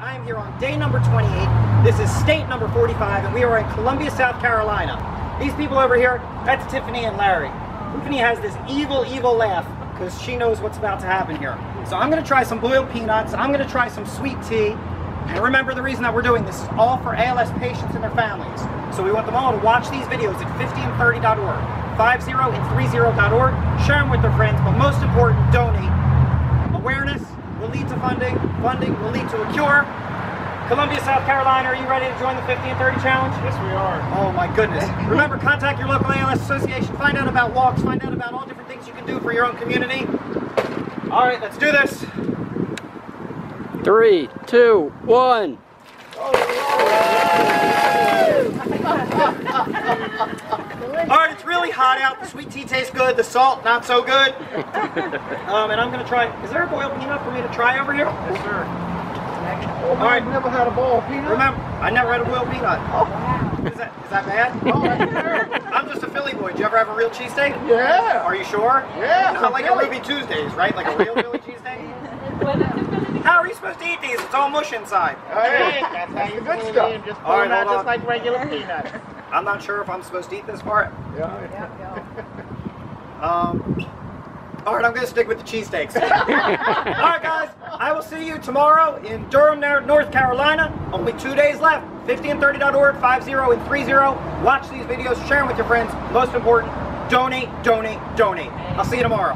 I am here on day number 28. This is state number 45, and we are in Columbia, South Carolina. These people over here, that's Tiffany and Larry. Tiffany has this evil, evil laugh because she knows what's about to happen here. So I'm going to try some boiled peanuts. I'm going to try some sweet tea. And remember the reason that we're doing this is all for ALS patients and their families. So we want them all to watch these videos at 50in30.org, 50 and 30.org, share them with their friends, but most important, donate. Awareness lead to funding, funding will lead to a cure. Columbia, South Carolina, are you ready to join the 50 and 30 challenge? Yes, we are. Oh my goodness. Remember, contact your local ALS association, find out about walks, find out about all different things you can do for your own community. All right, let's do this. Three, two, one. All right, hot out. The sweet tea tastes good. The salt, not so good. Um, and I'm gonna try. Is there a boiled peanut for me to try over here? Yes, sir. All right. I've never had a ball of peanut. Remember, I never had a boiled peanut. Is that is that bad? Oh, that's terrible. I'm just a Philly boy. Did you ever have a real cheesesteak? Yeah. Are you sure? Yeah, Not like a Philly. Ruby Tuesdays, right? Like a real Philly cheesesteak? How are you supposed to eat these? It's all mush inside. Hey, that's how you good stuff. Just All right, out just like regular peanuts. I'm not sure if I'm supposed to eat this part. Yeah. Um, all right, I'm going to stick with the cheesesteaks. all right, guys, I will see you tomorrow in Durham, North Carolina. Only two days left. 50in30.org, 50 and 30. Watch these videos, share them with your friends. Most important, donate, donate, donate. I'll see you tomorrow.